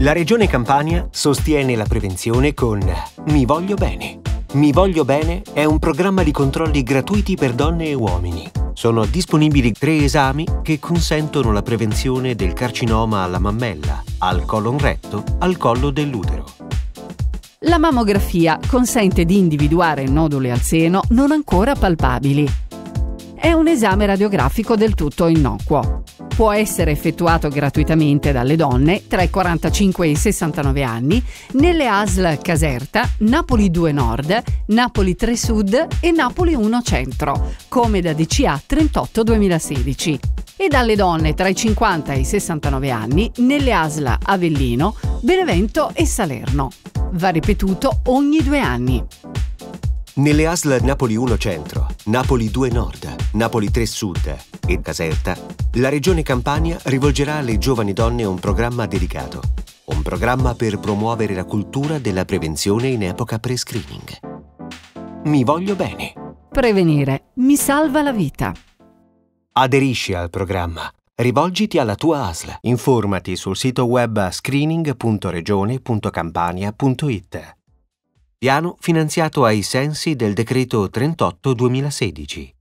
La Regione Campania sostiene la prevenzione con Mi Voglio Bene. Mi Voglio Bene è un programma di controlli gratuiti per donne e uomini. Sono disponibili tre esami che consentono la prevenzione del carcinoma alla mammella, al colon retto, al collo dell'utero. La mammografia consente di individuare noduli al seno non ancora palpabili. È un esame radiografico del tutto innocuo può essere effettuato gratuitamente dalle donne tra i 45 e i 69 anni nelle ASL Caserta, Napoli 2 Nord, Napoli 3 Sud e Napoli 1 Centro, come da DCA 38 2016 e dalle donne tra i 50 e i 69 anni nelle ASL Avellino, Benevento e Salerno. Va ripetuto ogni due anni. Nelle ASL Napoli 1 Centro, Napoli 2 Nord, Napoli 3 Sud e Caserta, la Regione Campania rivolgerà alle giovani donne un programma dedicato. Un programma per promuovere la cultura della prevenzione in epoca pre-screening. Mi voglio bene. Prevenire mi salva la vita. Aderisci al programma. Rivolgiti alla tua ASL. Informati sul sito web screening.regione.campania.it. Piano finanziato ai sensi del decreto 38 2016.